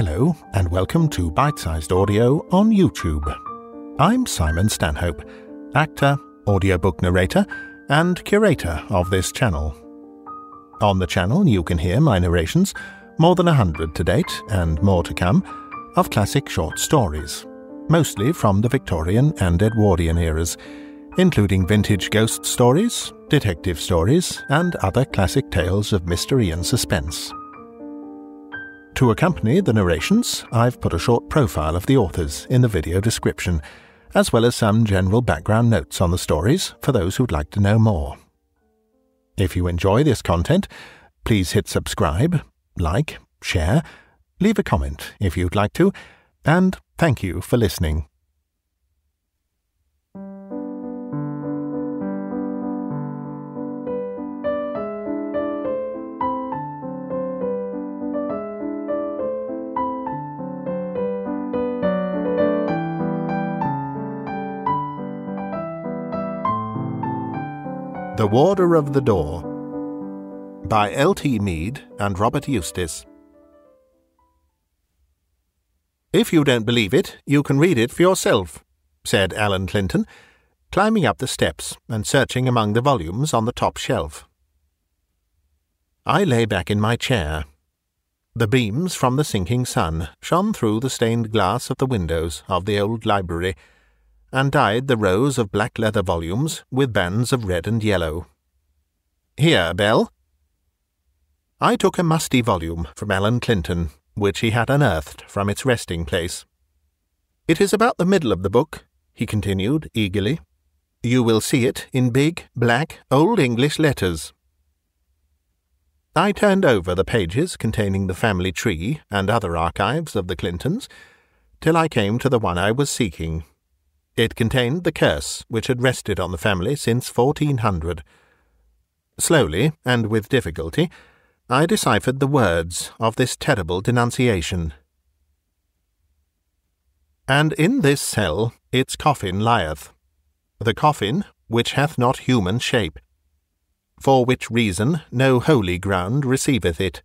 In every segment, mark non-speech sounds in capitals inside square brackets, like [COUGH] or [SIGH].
Hello, and welcome to Bite Sized Audio on YouTube. I'm Simon Stanhope, actor, audiobook narrator, and curator of this channel. On the channel, you can hear my narrations, more than a hundred to date, and more to come, of classic short stories, mostly from the Victorian and Edwardian eras, including vintage ghost stories, detective stories, and other classic tales of mystery and suspense. To accompany the narrations, I've put a short profile of the authors in the video description, as well as some general background notes on the stories for those who'd like to know more. If you enjoy this content, please hit subscribe, like, share, leave a comment if you'd like to, and thank you for listening. The Warder of the Door by L.T. Meade and Robert Eustace. If you don't believe it, you can read it for yourself, said Alan Clinton, climbing up the steps and searching among the volumes on the top shelf. I lay back in my chair. The beams from the sinking sun shone through the stained glass of the windows of the old library and dyed the rows of black leather volumes with bands of red and yellow. Here, Bell. I took a musty volume from Alan Clinton, which he had unearthed from its resting place. It is about the middle of the book, he continued eagerly. You will see it in big, black, Old English letters. I turned over the pages containing the family tree and other archives of the Clintons, till I came to the one I was seeking. It contained the curse which had rested on the family since 1400. Slowly, and with difficulty, I deciphered the words of this terrible denunciation. And in this cell its coffin lieth, the coffin which hath not human shape, for which reason no holy ground receiveth it.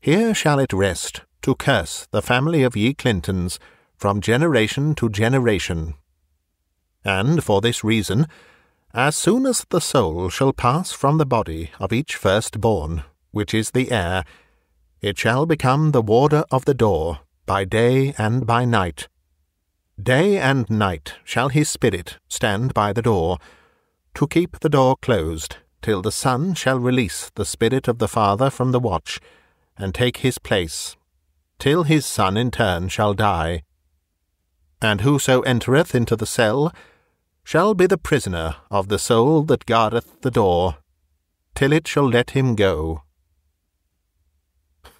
Here shall it rest, to curse the family of ye Clintons, from generation to generation. And for this reason, as soon as the soul shall pass from the body of each firstborn, which is the heir, it shall become the warder of the door, by day and by night. Day and night shall his spirit stand by the door, to keep the door closed, till the son shall release the spirit of the father from the watch, and take his place, till his son in turn shall die, and whoso entereth into the cell shall be the prisoner of the soul that guardeth the door, till it shall let him go. [LAUGHS]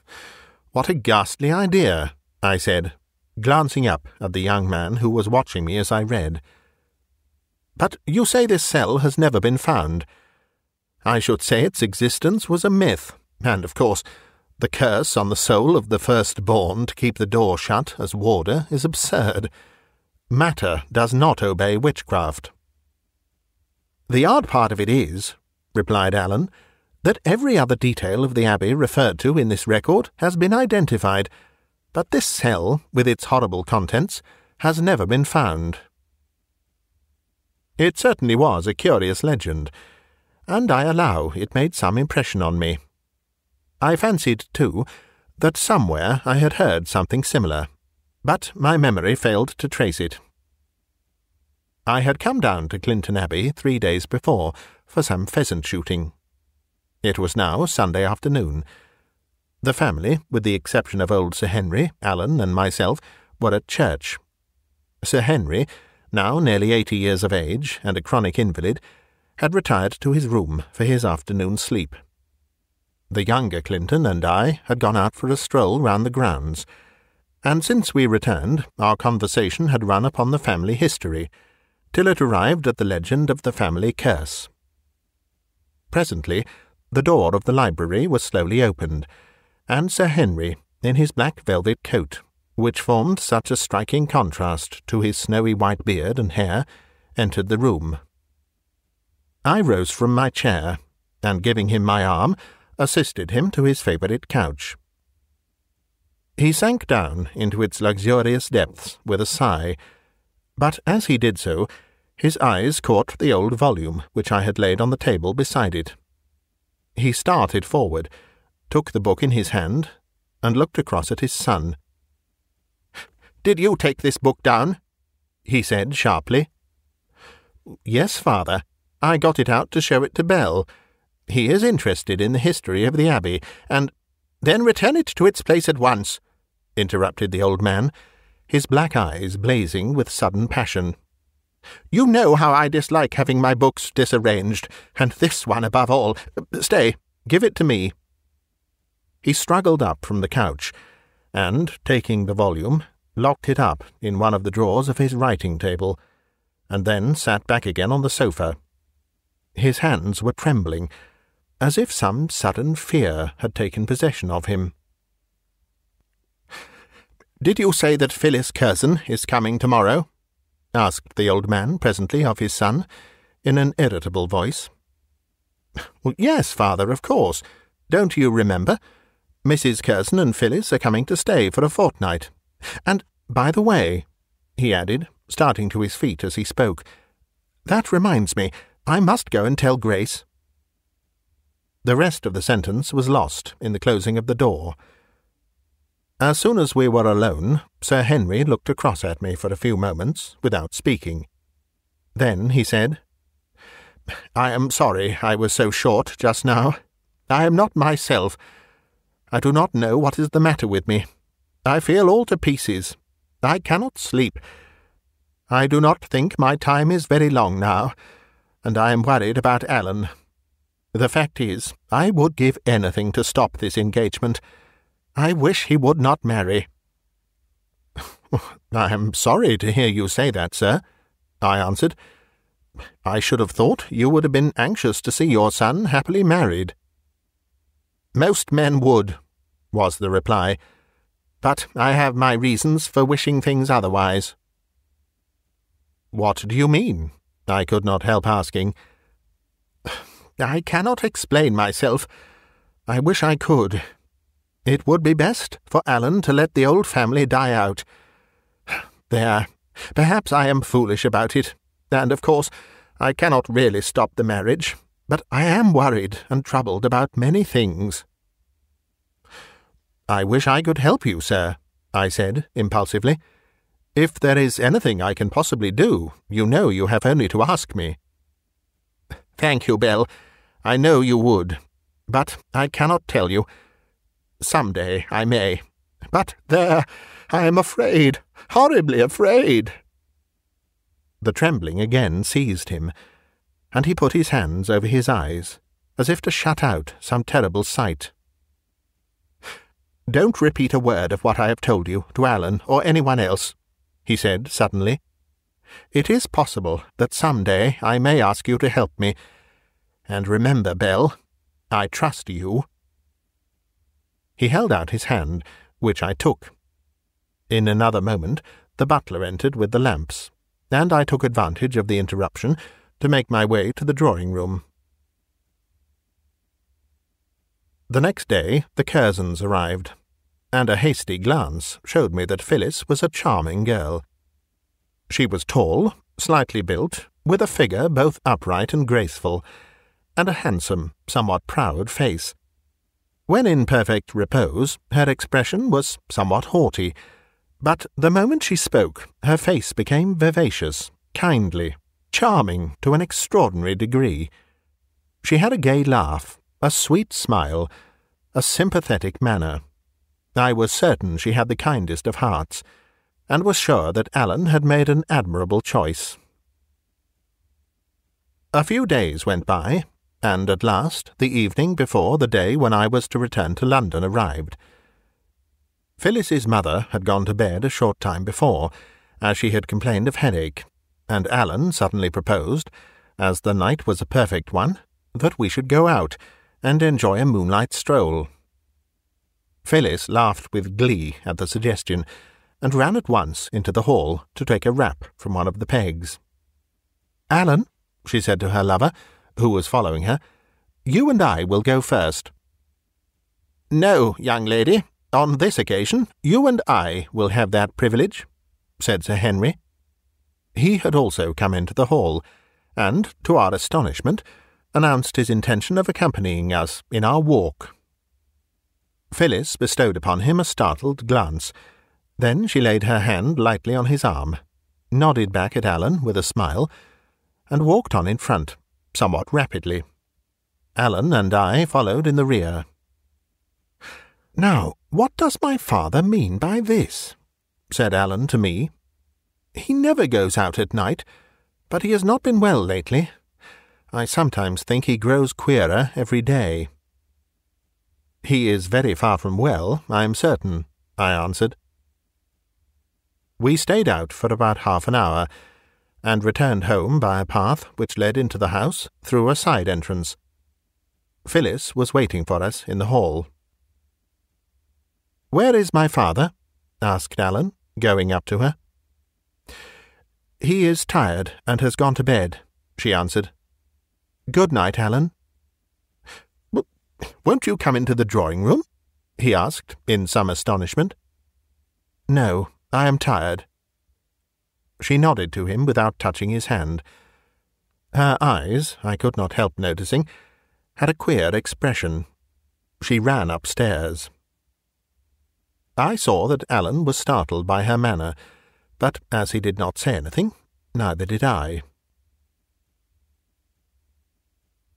What a ghastly idea, I said, glancing up at the young man who was watching me as I read. But you say this cell has never been found. I should say its existence was a myth, and of course, the curse on the soul of the firstborn to keep the door shut as warder is absurd. Matter does not obey witchcraft. The odd part of it is, replied Alan, that every other detail of the Abbey referred to in this record has been identified, but this cell, with its horrible contents, has never been found. It certainly was a curious legend, and I allow it made some impression on me. I fancied, too, that somewhere I had heard something similar but my memory failed to trace it. I had come down to Clinton Abbey three days before for some pheasant shooting. It was now Sunday afternoon. The family, with the exception of old Sir Henry, Alan, and myself, were at church. Sir Henry, now nearly eighty years of age and a chronic invalid, had retired to his room for his afternoon sleep. The younger Clinton and I had gone out for a stroll round the grounds and since we returned, our conversation had run upon the family history, till it arrived at the legend of the family curse. Presently, the door of the library was slowly opened, and Sir Henry, in his black velvet coat, which formed such a striking contrast to his snowy white beard and hair, entered the room. I rose from my chair, and giving him my arm, assisted him to his favourite couch. He sank down into its luxurious depths with a sigh, but as he did so, his eyes caught the old volume which I had laid on the table beside it. He started forward, took the book in his hand, and looked across at his son. Did you take this book down? he said sharply. Yes, father. I got it out to show it to Bell. He is interested in the history of the Abbey, and then return it to its place at once, interrupted the old man, his black eyes blazing with sudden passion. You know how I dislike having my books disarranged, and this one above all. Stay, give it to me. He struggled up from the couch, and, taking the volume, locked it up in one of the drawers of his writing table, and then sat back again on the sofa. His hands were trembling, as if some sudden fear had taken possession of him. Did you say that Phyllis Curzon is coming tomorrow? asked the old man presently of his son, in an irritable voice. Well, yes, father, of course. Don't you remember? Mrs. Curzon and Phyllis are coming to stay for a fortnight. And, by the way, he added, starting to his feet as he spoke, that reminds me, I must go and tell Grace. The rest of the sentence was lost in the closing of the door. As soon as we were alone, Sir Henry looked across at me for a few moments without speaking. Then he said, I am sorry I was so short just now. I am not myself. I do not know what is the matter with me. I feel all to pieces. I cannot sleep. I do not think my time is very long now, and I am worried about Alan. The fact is, I would give anything to stop this engagement. I wish he would not marry. [LAUGHS] I am sorry to hear you say that, sir, I answered. I should have thought you would have been anxious to see your son happily married. Most men would, was the reply but I have my reasons for wishing things otherwise. What do you mean? I could not help asking. I cannot explain myself. I wish I could. It would be best for Alan to let the old family die out. There, perhaps I am foolish about it, and of course I cannot really stop the marriage, but I am worried and troubled about many things. I wish I could help you, sir, I said impulsively. If there is anything I can possibly do, you know you have only to ask me. Thank you, Bell. I know you would. But I cannot tell you. Some day I may. But there, I am afraid, horribly afraid. The trembling again seized him, and he put his hands over his eyes, as if to shut out some terrible sight. Don't repeat a word of what I have told you to Alan or anyone else, he said suddenly. It is possible that some day I may ask you to help me. And remember, Bell, I trust you. He held out his hand, which I took. In another moment, the butler entered with the lamps, and I took advantage of the interruption to make my way to the drawing room. The next day the Curzons arrived, and a hasty glance showed me that Phyllis was a charming girl. She was tall, slightly built, with a figure both upright and graceful, and a handsome, somewhat proud face. When in perfect repose, her expression was somewhat haughty, but the moment she spoke, her face became vivacious, kindly, charming to an extraordinary degree. She had a gay laugh, a sweet smile, a sympathetic manner. I was certain she had the kindest of hearts, and was sure that Alan had made an admirable choice. A few days went by, and at last the evening before the day when I was to return to London arrived. Phyllis's mother had gone to bed a short time before, as she had complained of headache, and Alan suddenly proposed, as the night was a perfect one, that we should go out and enjoy a moonlight stroll. Phyllis laughed with glee at the suggestion, and ran at once into the hall to take a wrap from one of the pegs. Alan, she said to her lover, who was following her, you and I will go first. No, young lady, On this occasion, you and I will have that privilege, said Sir Henry. He had also come into the hall, and, to our astonishment, announced his intention of accompanying us in our walk. Phyllis bestowed upon him a startled glance. Then she laid her hand lightly on his arm, nodded back at Alan with a smile, and walked on in front, somewhat rapidly. Alan and I followed in the rear. Now, what does my father mean by this? said Alan to me. He never goes out at night, but he has not been well lately. I sometimes think he grows queerer every day. He is very far from well, I am certain, I answered. We stayed out for about half an hour, and returned home by a path which led into the house through a side entrance. Phyllis was waiting for us in the hall. Where is my father? asked Alan, going up to her. He is tired and has gone to bed, she answered. Good night, Alan. Won't you come into the drawing room? he asked, in some astonishment. No, I am tired. She nodded to him without touching his hand. Her eyes, I could not help noticing, had a queer expression. She ran upstairs. I saw that Alan was startled by her manner, but as he did not say anything, neither did I.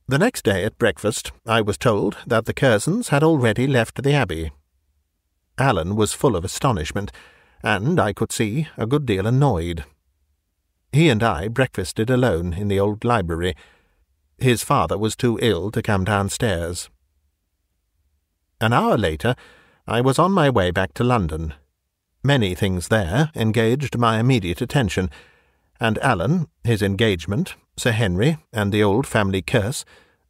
The next day at breakfast, I was told that the Curzons had already left the Abbey. Alan was full of astonishment, and, I could see, a good deal annoyed. He and I breakfasted alone in the old library. His father was too ill to come downstairs. An hour later, I was on my way back to London. Many things there engaged my immediate attention, and Alan, his engagement, Sir Henry, and the old family curse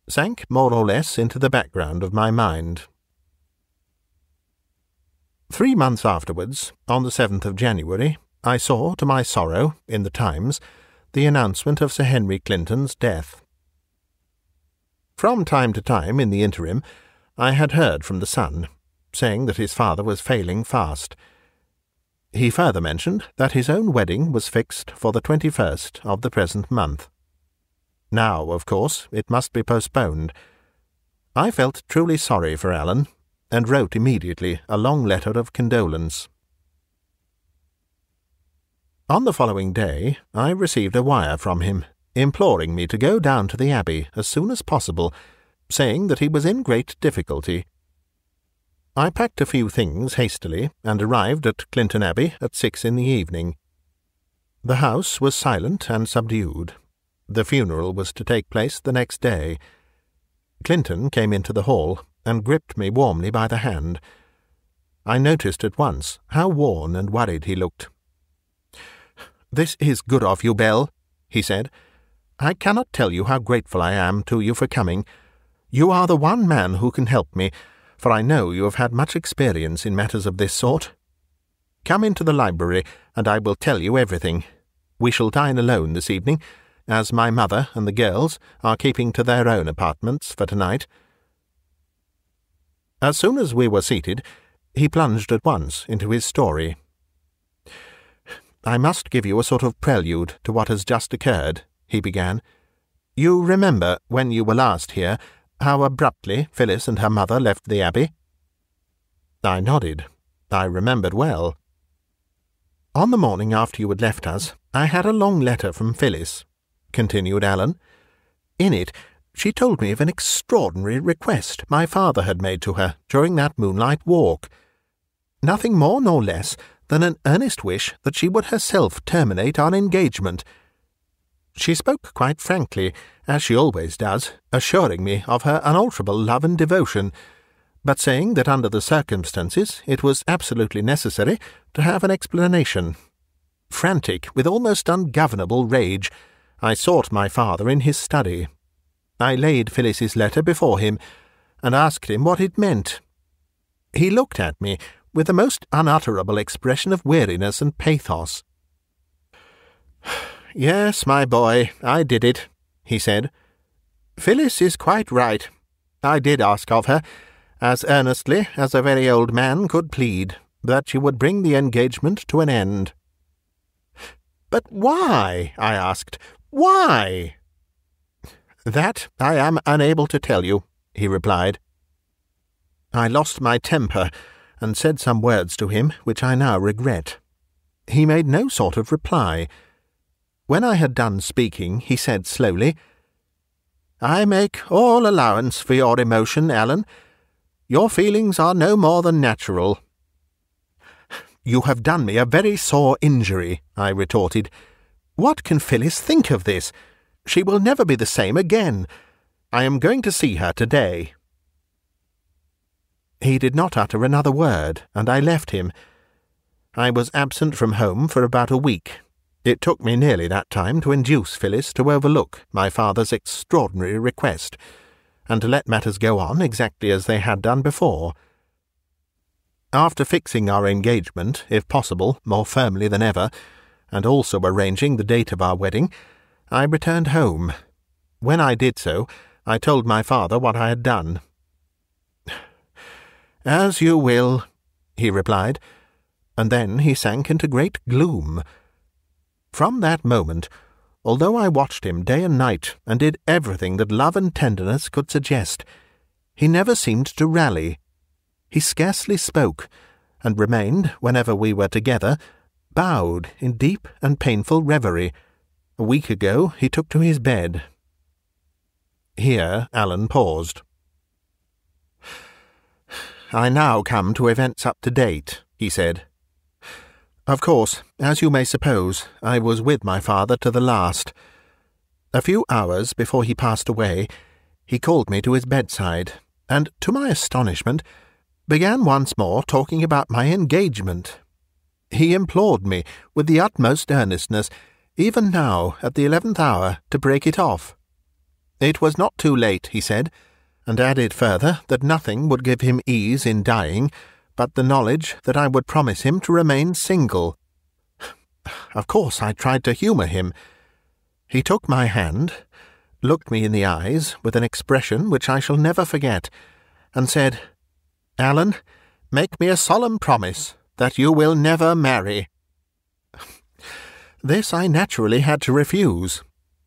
sank more or less into the background of my mind. Three months afterwards, on the 7th of January, I saw, to my sorrow, in the Times, the announcement of Sir Henry Clinton's death. From time to time, in the interim, I had heard from the son, saying that his father was failing fast. He further mentioned that his own wedding was fixed for the twenty-first of the present month. Now, of course, it must be postponed. I felt truly sorry for Alan, and wrote immediately a long letter of condolence. On the following day, I received a wire from him, imploring me to go down to the Abbey as soon as possible, saying that he was in great difficulty. I packed a few things hastily and arrived at Clinton Abbey at six in the evening. The house was silent and subdued, the funeral was to take place the next day. Clinton came into the hall and gripped me warmly by the hand. I noticed at once how worn and worried he looked. This is good of you, Bell, he said. I cannot tell you how grateful I am to you for coming. You are the one man who can help me, for I know you have had much experience in matters of this sort. Come into the library, and I will tell you everything. We shall dine alone this evening, as my mother and the girls are keeping to their own apartments for tonight. As soon as we were seated, he plunged at once into his story. I must give you a sort of prelude to what has just occurred, he began. You remember, when you were last here, how abruptly Phyllis and her mother left the Abbey? I nodded. I remembered well. On the morning after you had left us, I had a long letter from Phyllis, continued Alan. In it, she told me of an extraordinary request my father had made to her during that moonlight walk. Nothing more nor less than an earnest wish that she would herself terminate our engagement. She spoke quite frankly, as she always does, assuring me of her unalterable love and devotion, but saying that under the circumstances it was absolutely necessary to have an explanation. Frantic with almost ungovernable rage, I sought my father in his study. I laid Phyllis's letter before him, and asked him what it meant. He looked at me with a most unutterable expression of weariness and pathos. Yes, my boy, I did it, he said. Phyllis is quite right. I did ask of her, as earnestly as a very old man could plead, that she would bring the engagement to an end. But why? I asked. Why? That I am unable to tell you, he replied. I lost my temper and said some words to him which I now regret. He made no sort of reply. When I had done speaking, he said slowly, I make all allowance for your emotion, Alan. Your feelings are no more than natural. [LAUGHS] You have done me a very sore injury, I retorted. What can Phyllis think of this? She will never be the same again. I am going to see her today. He did not utter another word, and I left him. I was absent from home for about a week. It took me nearly that time to induce Phyllis to overlook my father's extraordinary request, and to let matters go on exactly as they had done before. After fixing our engagement, if possible, more firmly than ever, and also arranging the date of our wedding, I returned home. When I did so, I told my father what I had done. As you will, he replied, and then he sank into great gloom. From that moment, although I watched him day and night and did everything that love and tenderness could suggest, he never seemed to rally he scarcely spoke, and remained, whenever we were together, bowed in deep and painful reverie. A week ago he took to his bed. Here Alan paused. I now come to events up to date, he said. Of course, as you may suppose, I was with my father to the last. A few hours before he passed away, he called me to his bedside, and, to my astonishment, began once more talking about my engagement. He implored me, with the utmost earnestness, even now, at the eleventh hour, to break it off. It was not too late, he said, and added further that nothing would give him ease in dying but the knowledge that I would promise him to remain single. Of course, I tried to humour him. He took my hand, looked me in the eyes with an expression which I shall never forget, and said, Alan, make me a solemn promise that you will never marry. This I naturally had to refuse,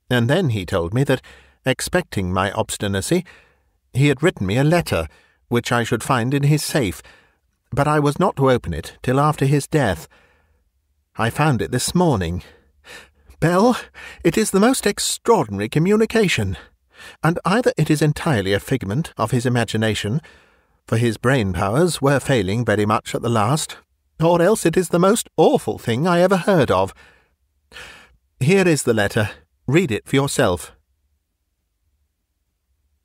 and then he told me that, expecting my obstinacy, he had written me a letter which I should find in his safe, but I was not to open it till after his death. I found it this morning. Bell, it is the most extraordinary communication, and either it is entirely a figment of his imagination, for his brain powers were failing very much at the last, or else it is the most awful thing I ever heard of. Here is the letter. Read it for yourself.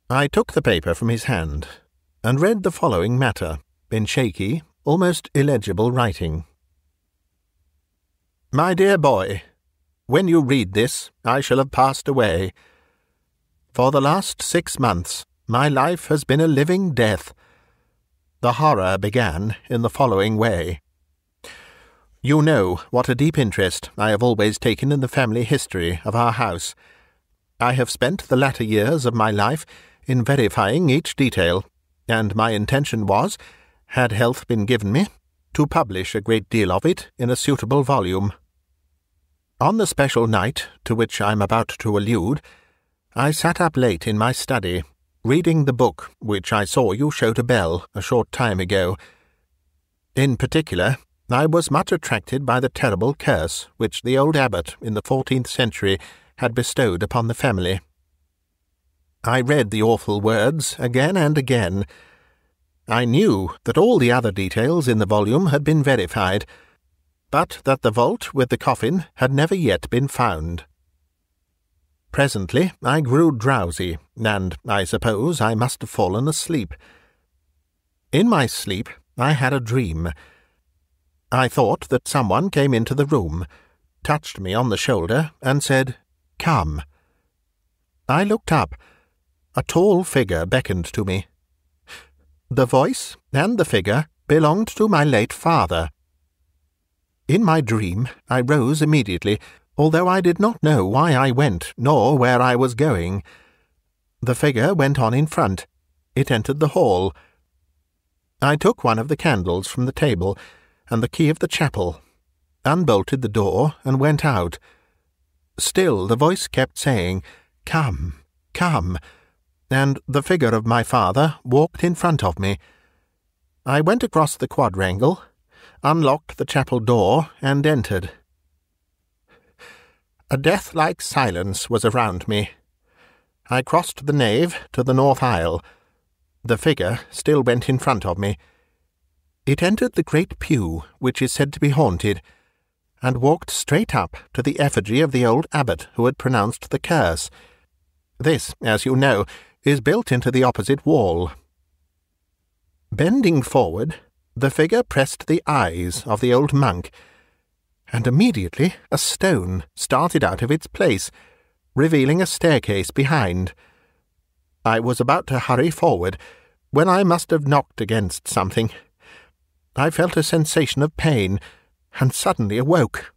I took the paper from his hand, and read the following matter, in shaky, almost illegible writing. My dear boy, when you read this, I shall have passed away. For the last six months, my life has been a living death the horror began in the following way. You know what a deep interest I have always taken in the family history of our house. I have spent the latter years of my life in verifying each detail, and my intention was, had health been given me, to publish a great deal of it in a suitable volume. On the special night to which I am about to allude, I sat up late in my study reading the book which I saw you show to Bell a short time ago. In particular, I was much attracted by the terrible curse which the old abbot in the fourteenth century had bestowed upon the family. I read the awful words again and again. I knew that all the other details in the volume had been verified, but that the vault with the coffin had never yet been found. Presently I grew drowsy, and I suppose I must have fallen asleep. In my sleep I had a dream. I thought that someone came into the room, touched me on the shoulder, and said, Come. I looked up. A tall figure beckoned to me. The voice and the figure belonged to my late father. In my dream I rose immediately although I did not know why I went nor where I was going. The figure went on in front. It entered the hall. I took one of the candles from the table and the key of the chapel, unbolted the door, and went out. Still the voice kept saying, Come, come, and the figure of my father walked in front of me. I went across the quadrangle, unlocked the chapel door, and entered. A death-like silence was around me. I crossed the nave to the north aisle. The figure still went in front of me. It entered the great pew, which is said to be haunted, and walked straight up to the effigy of the old abbot who had pronounced the curse. This, as you know, is built into the opposite wall. Bending forward, the figure pressed the eyes of the old monk, and immediately a stone started out of its place, revealing a staircase behind. I was about to hurry forward when I must have knocked against something. I felt a sensation of pain and suddenly awoke.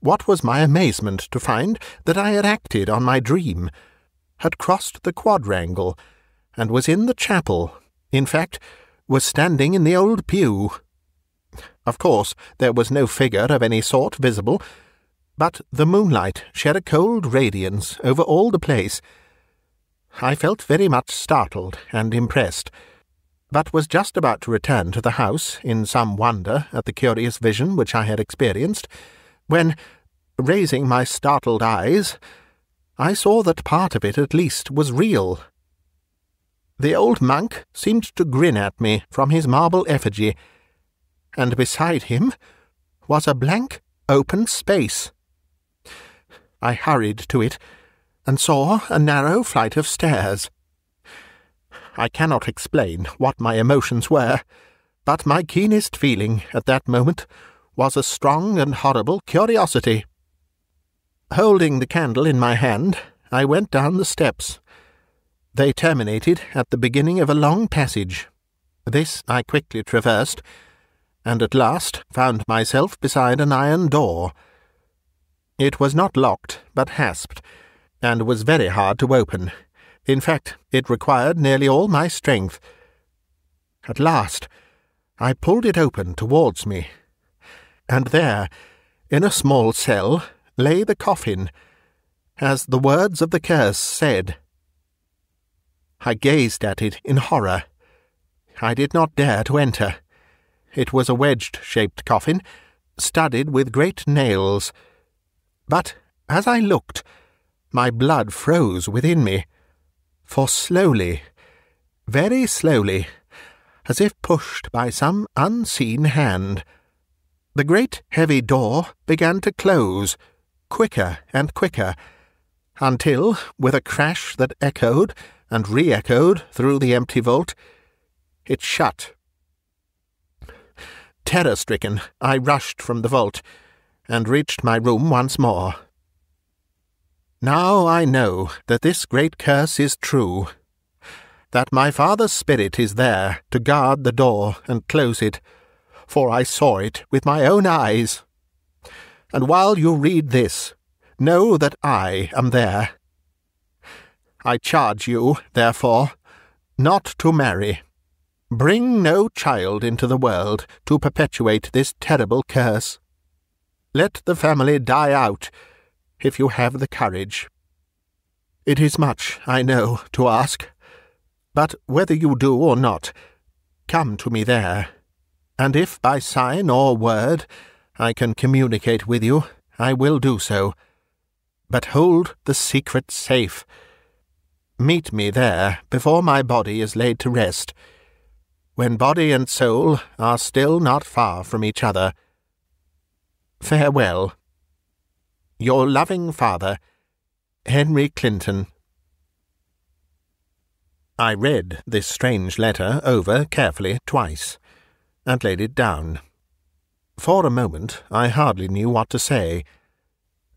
What was my amazement to find that I had acted on my dream, had crossed the quadrangle, and was in the chapel, in fact, was standing in the old pew. Of course, there was no figure of any sort visible, but the moonlight shed a cold radiance over all the place. I felt very much startled and impressed, but was just about to return to the house in some wonder at the curious vision which I had experienced, when, raising my startled eyes, I saw that part of it at least was real. The old monk seemed to grin at me from his marble effigy, and beside him was a blank, open space. I hurried to it and saw a narrow flight of stairs. I cannot explain what my emotions were, but my keenest feeling at that moment was a strong and horrible curiosity. Holding the candle in my hand, I went down the steps. They terminated at the beginning of a long passage. This I quickly traversed, and at last found myself beside an iron door. It was not locked, but hasped, and was very hard to open. In fact, it required nearly all my strength. At last, I pulled it open towards me, and there, in a small cell, lay the coffin, as the words of the curse said. I gazed at it in horror. I did not dare to enter. It was a wedged-shaped coffin, studded with great nails. But as I looked, my blood froze within me, for slowly, very slowly, as if pushed by some unseen hand, the great heavy door began to close, quicker and quicker, until, with a crash that echoed and re echoed through the empty vault, it shut. Terror stricken, I rushed from the vault and reached my room once more. Now I know that this great curse is true, that my father's spirit is there to guard the door and close it, for I saw it with my own eyes. And while you read this, know that I am there. I charge you, therefore, not to marry. Bring no child into the world to perpetuate this terrible curse. Let the family die out if you have the courage. It is much, I know, to ask, but whether you do or not, come to me there, and if by sign or word I can communicate with you, I will do so. But hold the secret safe. Meet me there before my body is laid to rest, when body and soul are still not far from each other. Farewell. Your loving father, Henry Clinton. I read this strange letter over carefully twice, and laid it down. For a moment I hardly knew what to say.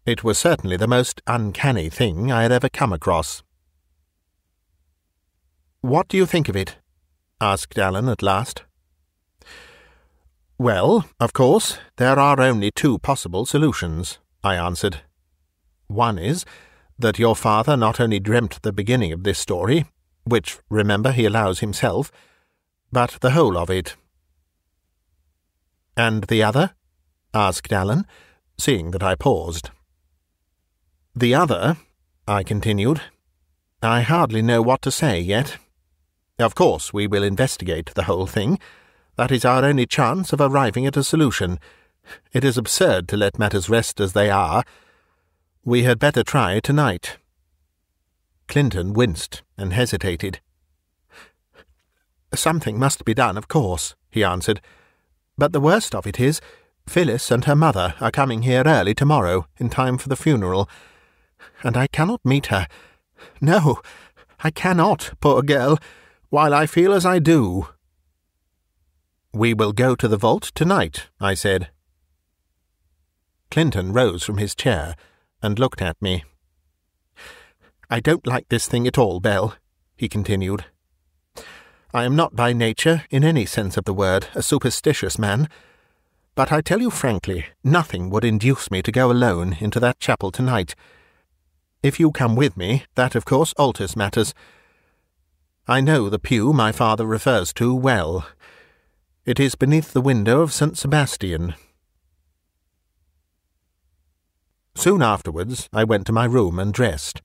It was certainly the most uncanny thing I had ever come across. What do you think of it? asked Alan at last. Well, of course, there are only two possible solutions, I answered. One is that your father not only dreamt the beginning of this story, which, remember, he allows himself, but the whole of it. And the other? asked Alan, seeing that I paused. The other, I continued, I hardly know what to say yet. Of course, we will investigate the whole thing. That is our only chance of arriving at a solution. It is absurd to let matters rest as they are. We had better try tonight. Clinton winced and hesitated. Something must be done, of course, he answered. But the worst of it is, Phyllis and her mother are coming here early tomorrow, in time for the funeral, and I cannot meet her. No, I cannot, poor girl, while I feel as I do. We will go to the vault tonight, I said. Clinton rose from his chair and looked at me. I don't like this thing at all, Bell, he continued. I am not by nature, in any sense of the word, a superstitious man. But I tell you frankly, nothing would induce me to go alone into that chapel tonight. If you come with me, that of course alters matters. I know the pew my father refers to well. It is beneath the window of St. Sebastian. Soon afterwards, I went to my room and dressed,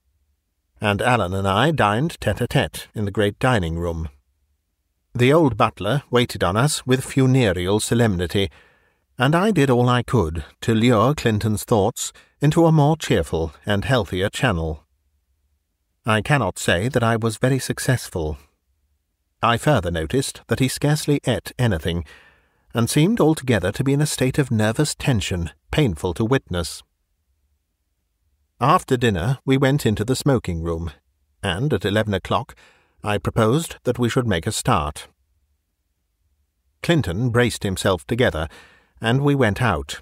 and Alan and I dined tete-a-tete in the great dining room. The old butler waited on us with funereal solemnity, and I did all I could to lure Clinton's thoughts into a more cheerful and healthier channel. I cannot say that I was very successful. I further noticed that he scarcely ate anything, and seemed altogether to be in a state of nervous tension painful to witness. After dinner we went into the smoking room, and at eleven o'clock I proposed that we should make a start. Clinton braced himself together, and we went out.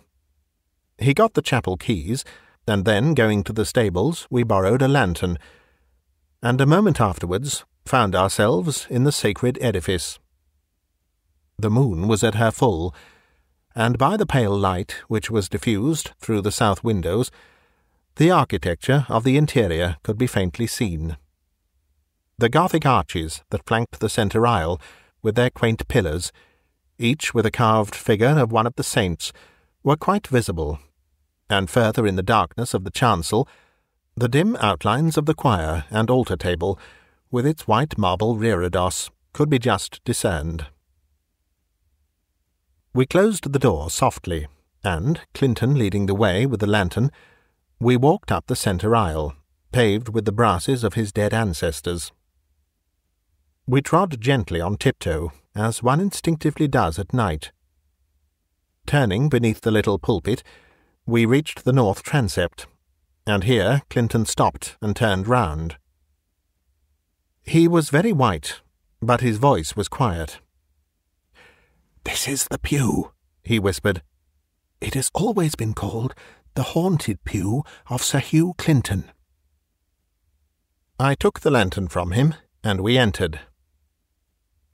He got the chapel keys, and then, going to the stables, we borrowed a lantern, and a moment afterwards found ourselves in the sacred edifice. The moon was at her full, and by the pale light which was diffused through the south windows, the architecture of the interior could be faintly seen. The Gothic arches that flanked the centre aisle, with their quaint pillars, each with a carved figure of one of the saints, were quite visible, and further in the darkness of the chancel, the dim outlines of the choir and altar table, with its white marble reredos, could be just discerned. We closed the door softly, and, Clinton leading the way with the lantern, we walked up the centre aisle, paved with the brasses of his dead ancestors. We trod gently on tiptoe, as one instinctively does at night. Turning beneath the little pulpit, we reached the north transept, and here Clinton stopped and turned round. He was very white, but his voice was quiet. This is the pew, he whispered. It has always been called the haunted pew of Sir Hugh Clinton. I took the lantern from him, and we entered.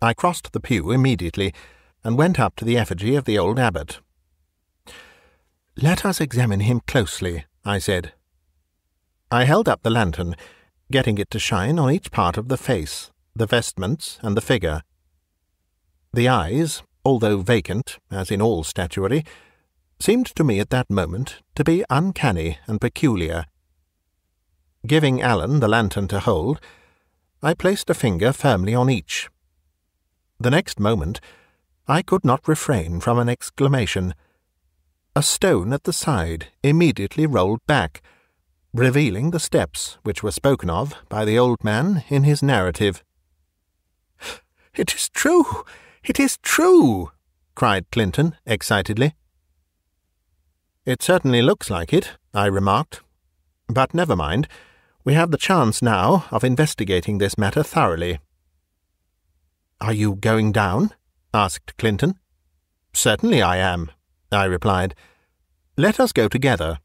I crossed the pew immediately, and went up to the effigy of the old abbot. Let us examine him closely, I said. I held up the lantern, getting it to shine on each part of the face, the vestments, and the figure. The eyes, although vacant, as in all statuary, seemed to me at that moment to be uncanny and peculiar. Giving Alan the lantern to hold, I placed a finger firmly on each, the next moment, I could not refrain from an exclamation. A stone at the side immediately rolled back, revealing the steps which were spoken of by the old man in his narrative. [GASPS] It is true! It is true! cried Clinton excitedly. It certainly looks like it, I remarked. But never mind. We have the chance now of investigating this matter thoroughly. Are you going down? asked Clinton. Certainly I am, I replied. Let us go together.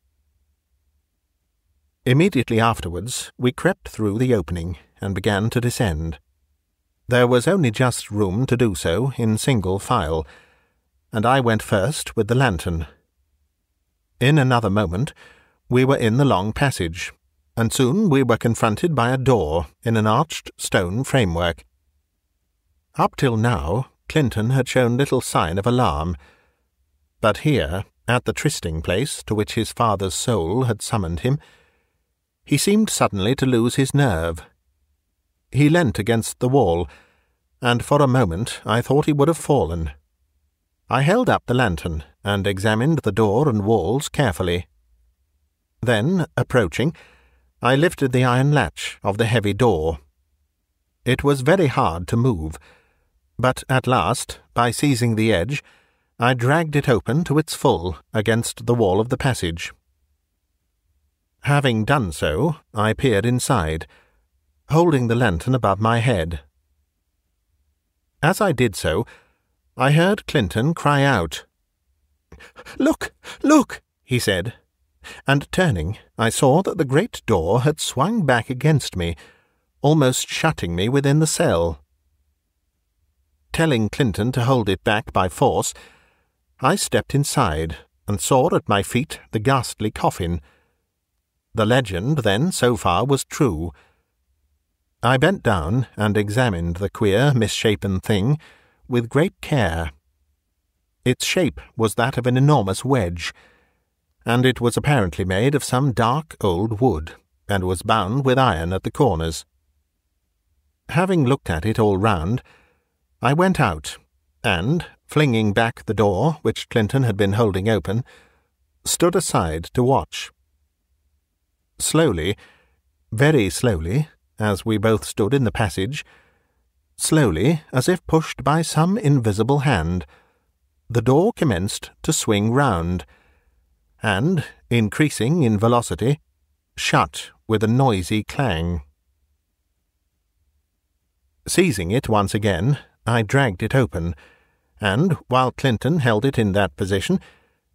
Immediately afterwards, we crept through the opening and began to descend. There was only just room to do so in single file, and I went first with the lantern. In another moment, we were in the long passage, and soon we were confronted by a door in an arched stone framework. Up till now, Clinton had shown little sign of alarm. But here, at the trysting place to which his father's soul had summoned him, he seemed suddenly to lose his nerve. He leant against the wall, and for a moment I thought he would have fallen. I held up the lantern and examined the door and walls carefully. Then, approaching, I lifted the iron latch of the heavy door. It was very hard to move, but at last, by seizing the edge, I dragged it open to its full against the wall of the passage. Having done so, I peered inside, holding the lantern above my head. As I did so, I heard Clinton cry out. Look, look, he said, and turning, I saw that the great door had swung back against me, almost shutting me within the cell. Telling Clinton to hold it back by force, I stepped inside and saw at my feet the ghastly coffin. The legend, then, so far, was true. I bent down and examined the queer, misshapen thing with great care. Its shape was that of an enormous wedge, and it was apparently made of some dark old wood, and was bound with iron at the corners. Having looked at it all round, I went out, and, flinging back the door which Clinton had been holding open, stood aside to watch. Slowly, very slowly, as we both stood in the passage, slowly, as if pushed by some invisible hand, the door commenced to swing round, and, increasing in velocity, shut with a noisy clang. Seizing it once again, I dragged it open, and, while Clinton held it in that position,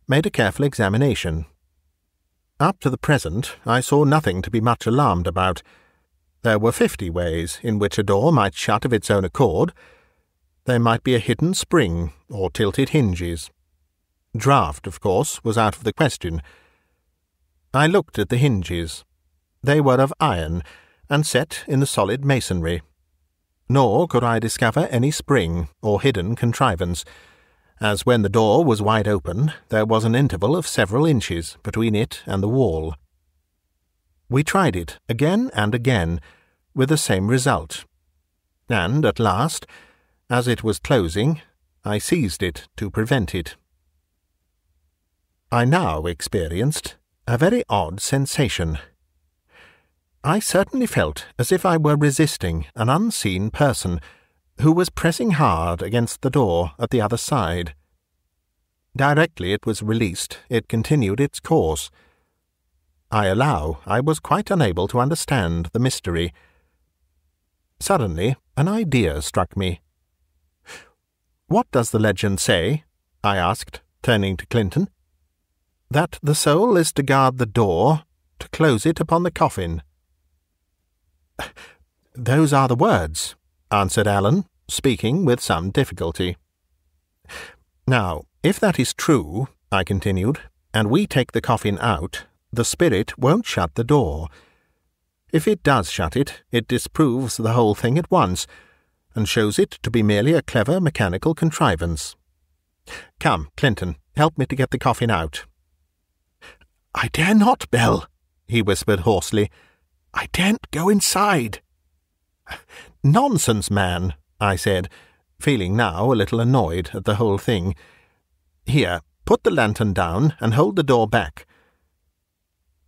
made a careful examination. Up to the present, I saw nothing to be much alarmed about. There were fifty ways in which a door might shut of its own accord. There might be a hidden spring or tilted hinges. Draught, of course, was out of the question. I looked at the hinges. They were of iron, and set in the solid masonry nor could I discover any spring or hidden contrivance, as when the door was wide open there was an interval of several inches between it and the wall. We tried it again and again, with the same result, and at last, as it was closing, I seized it to prevent it. I now experienced a very odd sensation I certainly felt as if I were resisting an unseen person who was pressing hard against the door at the other side. Directly it was released, it continued its course. I allow I was quite unable to understand the mystery. Suddenly, an idea struck me. What does the legend say? I asked, turning to Clinton. That the soul is to guard the door, to close it upon the coffin. Those are the words, answered Allen, speaking with some difficulty. Now, if that is true, I continued, and we take the coffin out, the spirit won't shut the door. If it does shut it, it disproves the whole thing at once, and shows it to be merely a clever mechanical contrivance. Come, Clinton, help me to get the coffin out. I dare not, Bell, he whispered hoarsely. I daren't go inside. Nonsense, man, I said, feeling now a little annoyed at the whole thing. Here, put the lantern down and hold the door back.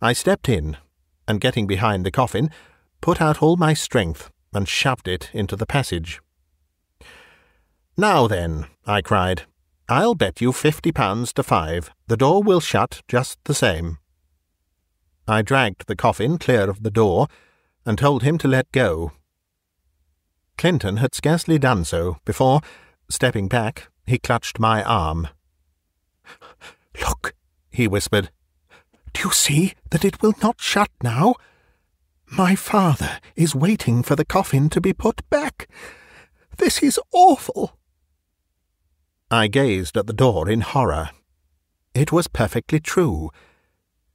I stepped in, and getting behind the coffin, put out all my strength and shoved it into the passage. Now then, I cried, I'll bet you fifty pounds to five the door will shut just the same. I dragged the coffin clear of the door and told him to let go. Clinton had scarcely done so before, stepping back, he clutched my arm. Look, he whispered. Do you see that it will not shut now? My father is waiting for the coffin to be put back. This is awful. I gazed at the door in horror. It was perfectly true.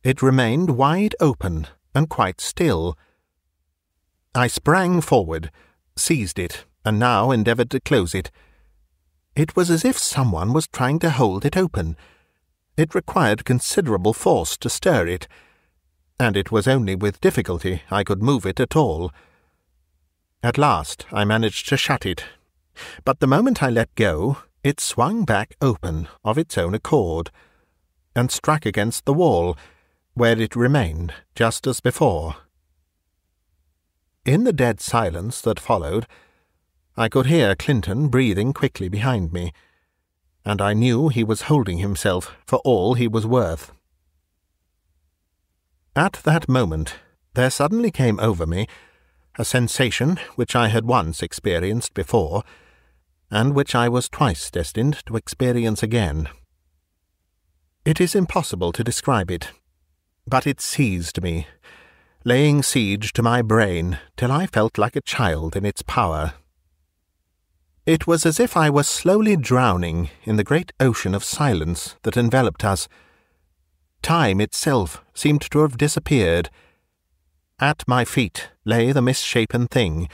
It remained wide open and quite still. I sprang forward, seized it, and now endeavoured to close it. It was as if someone was trying to hold it open. It required considerable force to stir it, and it was only with difficulty I could move it at all. At last I managed to shut it, but the moment I let go, it swung back open of its own accord, and struck against the wall, where it remained just as before. In the dead silence that followed, I could hear Clinton breathing quickly behind me, and I knew he was holding himself for all he was worth. At that moment, there suddenly came over me a sensation which I had once experienced before, and which I was twice destined to experience again. It is impossible to describe it, but it seized me, laying siege to my brain till I felt like a child in its power. It was as if I were slowly drowning in the great ocean of silence that enveloped us. Time itself seemed to have disappeared. At my feet lay the misshapen thing,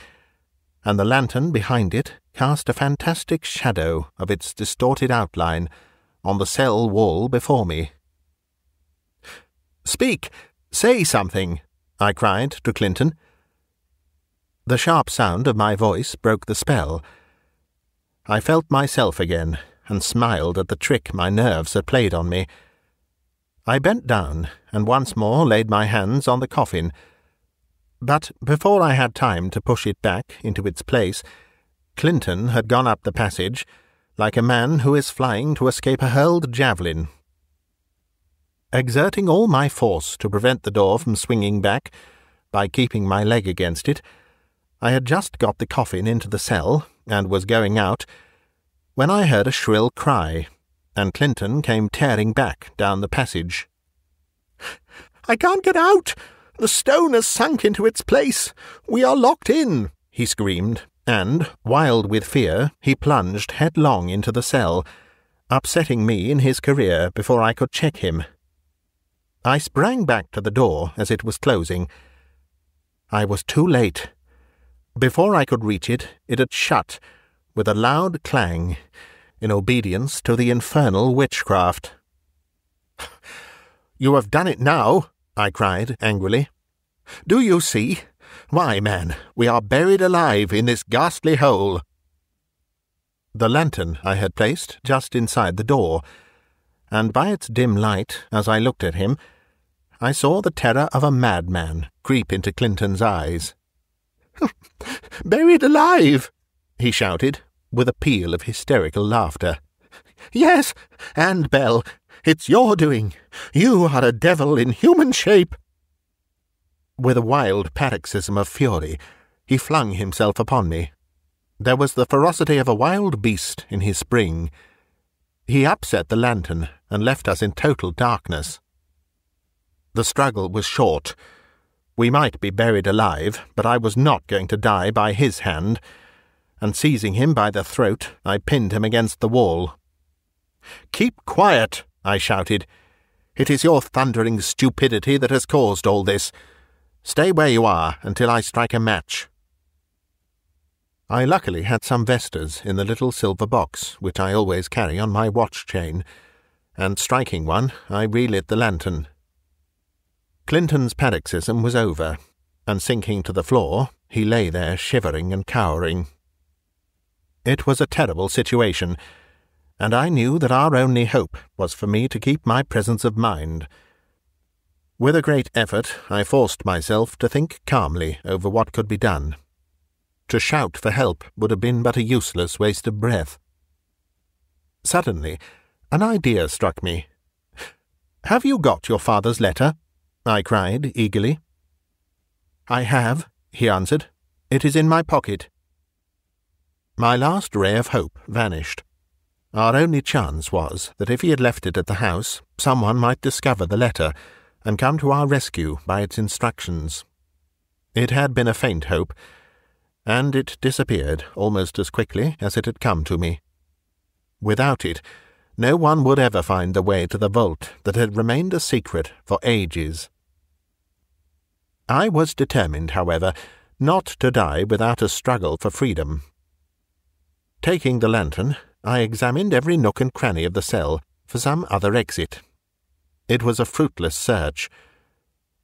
and the lantern behind it cast a fantastic shadow of its distorted outline on the cell wall before me. Speak! Say something! I cried to Clinton. The sharp sound of my voice broke the spell I felt myself again, and smiled at the trick my nerves had played on me. I bent down, and once more laid my hands on the coffin. But before I had time to push it back into its place, Clinton had gone up the passage, like a man who is flying to escape a hurled javelin. Exerting all my force to prevent the door from swinging back, by keeping my leg against it, I had just got the coffin into the cell and was going out when I heard a shrill cry, and Clinton came tearing back down the passage. I can't get out! The stone has sunk into its place! We are locked in! he screamed, and, wild with fear, he plunged headlong into the cell, upsetting me in his career before I could check him. I sprang back to the door as it was closing. I was too late. Before I could reach it, it had shut with a loud clang, in obedience to the infernal witchcraft. [SIGHS] You have done it now, I cried angrily. Do you see? Why, man, we are buried alive in this ghastly hole. The lantern I had placed just inside the door, and by its dim light, as I looked at him, I saw the terror of a madman creep into Clinton's eyes. [LAUGHS] Buried alive! he shouted, with a peal of hysterical laughter. Yes, and Bell, it's your doing. You are a devil in human shape. With a wild paroxysm of fury, he flung himself upon me. There was the ferocity of a wild beast in his spring. He upset the lantern and left us in total darkness. The struggle was short. We might be buried alive, but I was not going to die by his hand, and seizing him by the throat, I pinned him against the wall. Keep quiet, I shouted. It is your thundering stupidity that has caused all this. Stay where you are until I strike a match. I luckily had some vestas in the little silver box which I always carry on my watch chain, and striking one, I relit the lantern. Clinton's paroxysm was over, and sinking to the floor, he lay there shivering and cowering. It was a terrible situation, and I knew that our only hope was for me to keep my presence of mind. With a great effort, I forced myself to think calmly over what could be done. To shout for help would have been but a useless waste of breath. Suddenly, an idea struck me. Have you got your father's letter? I cried eagerly. I have, he answered. It is in my pocket. My last ray of hope vanished. Our only chance was that if he had left it at the house, someone might discover the letter and come to our rescue by its instructions. It had been a faint hope, and it disappeared almost as quickly as it had come to me. Without it, no one would ever find the way to the vault that had remained a secret for ages. I was determined, however, not to die without a struggle for freedom Taking the lantern, I examined every nook and cranny of the cell for some other exit. It was a fruitless search.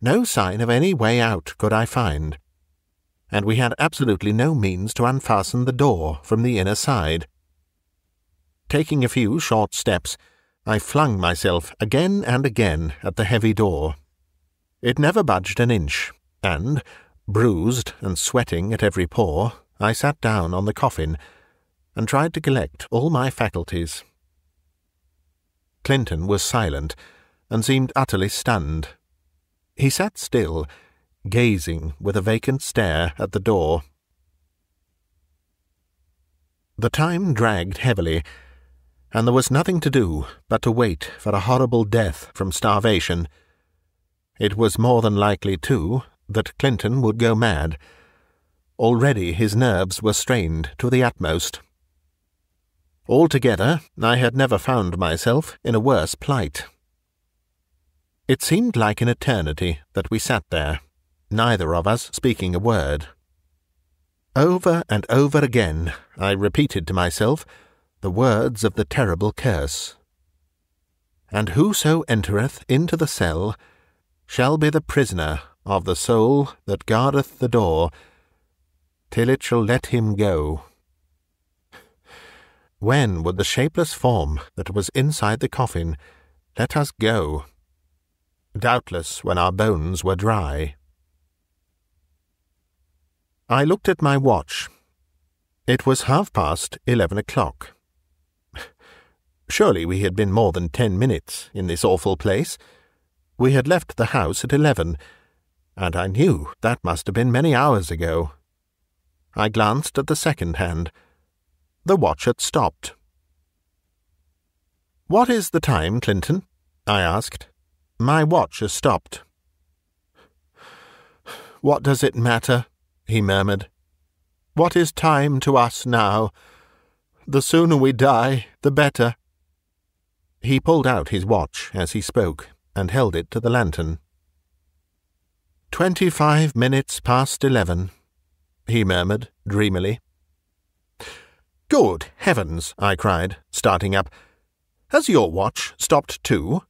No sign of any way out could I find, and we had absolutely no means to unfasten the door from the inner side. Taking a few short steps, I flung myself again and again at the heavy door. It never budged an inch, and, bruised and sweating at every pore, I sat down on the coffin and tried to collect all my faculties. Clinton was silent and seemed utterly stunned. He sat still, gazing with a vacant stare at the door. The time dragged heavily, and there was nothing to do but to wait for a horrible death from starvation. It was more than likely, too, that Clinton would go mad. Already his nerves were strained to the utmost. Altogether, I had never found myself in a worse plight. It seemed like an eternity that we sat there, neither of us speaking a word. Over and over again I repeated to myself the words of the terrible curse. And whoso entereth into the cell shall be the prisoner of the soul that guardeth the door, till it shall let him go. When would the shapeless form that was inside the coffin let us go? Doubtless when our bones were dry. I looked at my watch. It was half past eleven o'clock. Surely we had been more than ten minutes in this awful place. We had left the house at eleven, and I knew that must have been many hours ago. I glanced at the second hand. The watch had stopped. What is the time, Clinton? I asked. My watch has stopped. What does it matter? He murmured. What is time to us now? The sooner we die, the better. He pulled out his watch as he spoke and held it to the lantern. Twenty-five minutes past eleven, he murmured dreamily. Good heavens! I cried, starting up. Has your watch stopped too?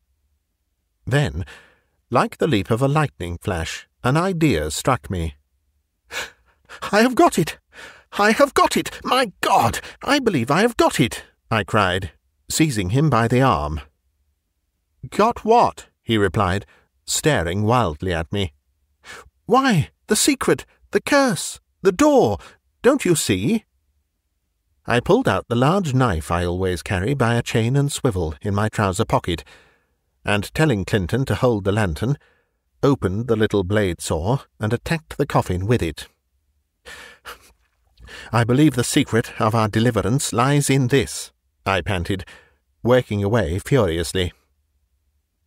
Then, like the leap of a lightning flash, an idea struck me. I have got it! I have got it! My God! I believe I have got it! I cried, seizing him by the arm. Got what? he replied, staring wildly at me. Why, the secret, the curse, the door, don't you see? I pulled out the large knife I always carry by a chain and swivel in my trouser pocket, and telling Clinton to hold the lantern, opened the little blade saw and attacked the coffin with it. I believe the secret of our deliverance lies in this, I panted, working away furiously.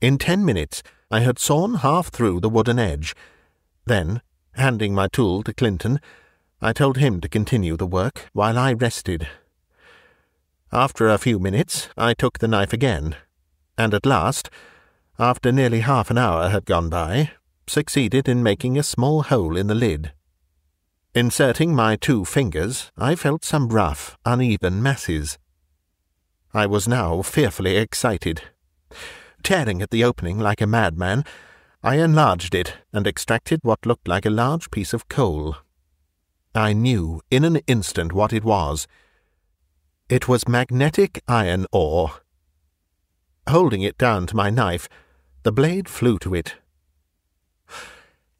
In ten minutes I had sawn half through the wooden edge, then, handing my tool to Clinton, I told him to continue the work while I rested. After a few minutes, I took the knife again, and at last, after nearly half an hour had gone by, succeeded in making a small hole in the lid. Inserting my two fingers, I felt some rough, uneven masses. I was now fearfully excited. Tearing at the opening like a madman, I enlarged it and extracted what looked like a large piece of coal. I knew in an instant what it was. It was magnetic iron ore. Holding it down to my knife, the blade flew to it.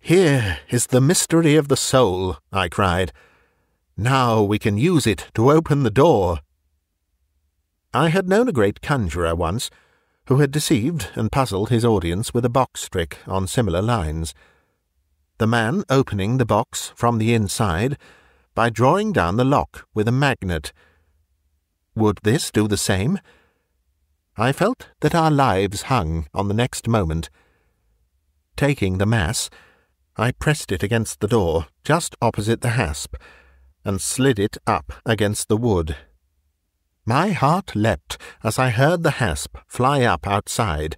Here is the mystery of the soul, I cried. Now we can use it to open the door. I had known a great conjurer once who had deceived and puzzled his audience with a box trick on similar lines. The man opening the box from the inside by drawing down the lock with a magnet. Would this do the same? I felt that our lives hung on the next moment. Taking the mass, I pressed it against the door, just opposite the hasp, and slid it up against the wood. My heart leapt as I heard the hasp fly up outside,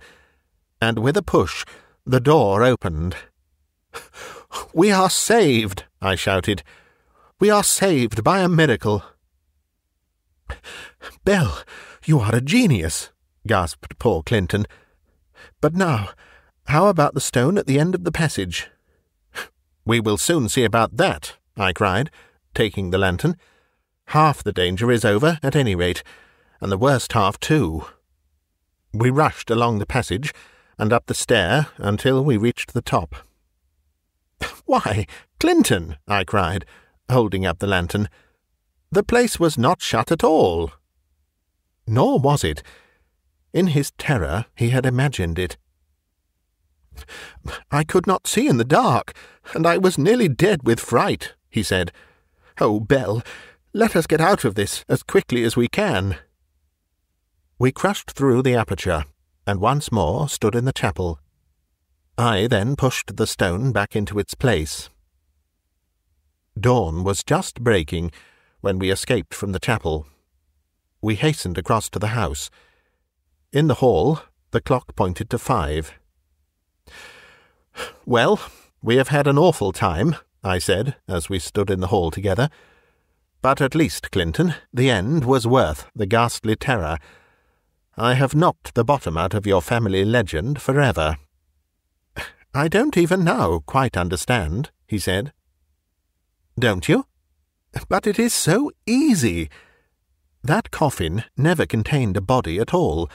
and with a push the door opened. [LAUGHS] We are saved, I shouted. We are saved by a miracle. [LAUGHS] Bell, you are a genius, gasped poor Clinton. But now, how about the stone at the end of the passage? We will soon see about that, I cried, taking the lantern. Half the danger is over, at any rate, and the worst half too. We rushed along the passage and up the stair until we reached the top. [LAUGHS] Why, Clinton, I cried, holding up the lantern, the place was not shut at all. Nor was it. In his terror, he had imagined it. I could not see in the dark, and I was nearly dead with fright, he said. Oh, Bell, let us get out of this as quickly as we can. We crushed through the aperture, and once more stood in the chapel. I then pushed the stone back into its place. Dawn was just breaking when we escaped from the chapel. We hastened across to the house. In the hall, the clock pointed to five. Well, we have had an awful time, I said, as we stood in the hall together. But at least, Clinton, the end was worth the ghastly terror. I have knocked the bottom out of your family legend forever. I don't even now quite understand, he said. Don't you? But it is so easy. That coffin never contained a body at all,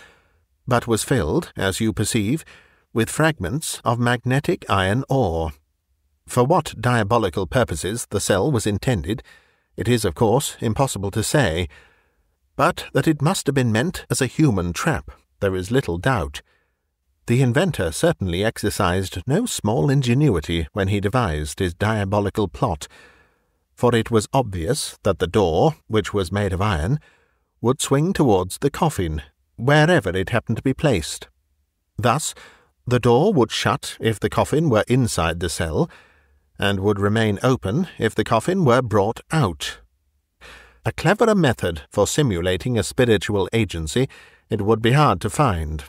but was filled, as you perceive, with fragments of magnetic iron ore. For what diabolical purposes the cell was intended, it is, of course, impossible to say, but that it must have been meant as a human trap, there is little doubt. The inventor certainly exercised no small ingenuity when he devised his diabolical plot, for it was obvious that the door, which was made of iron, would swing towards the coffin, wherever it happened to be placed. Thus, the door would shut if the coffin were inside the cell, and would remain open if the coffin were brought out. A cleverer method for simulating a spiritual agency it would be hard to find.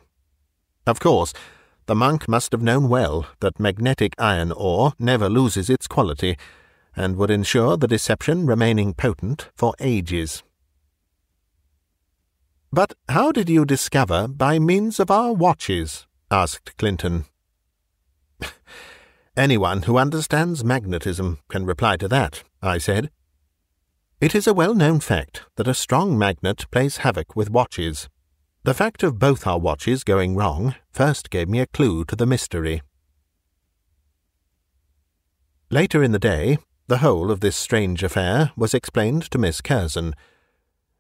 Of course, the monk must have known well that magnetic iron ore never loses its quality, and would ensure the deception remaining potent for ages. But how did you discover by means of our watches? Asked Clinton. Anyone who understands magnetism can reply to that, I said. It is a well known fact that a strong magnet plays havoc with watches. The fact of both our watches going wrong first gave me a clue to the mystery. Later in the day, the whole of this strange affair was explained to Miss Curzon,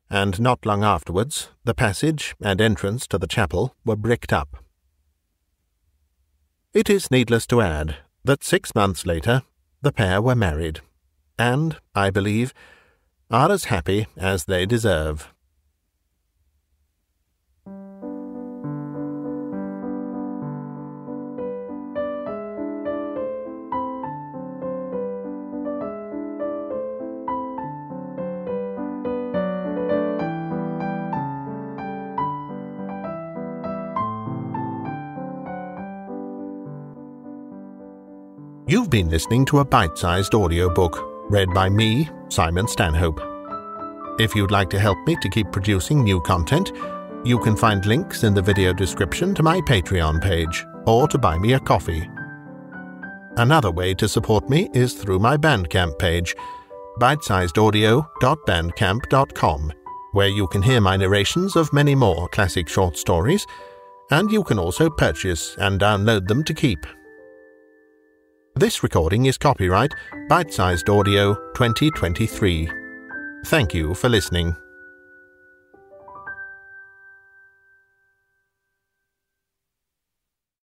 and not long afterwards the passage and entrance to the chapel were bricked up. It is needless to add that six months later the pair were married, and, I believe, are as happy as they deserve. You've been listening to a bite sized audiobook read by me, Simon Stanhope. If you'd like to help me to keep producing new content, you can find links in the video description to my Patreon page or to buy me a coffee. Another way to support me is through my Bandcamp page, bitesizedaudio.bandcamp.com, where you can hear my narrations of many more classic short stories, and you can also purchase and download them to keep. This recording is copyright Bite Sized Audio 2023. Thank you for listening.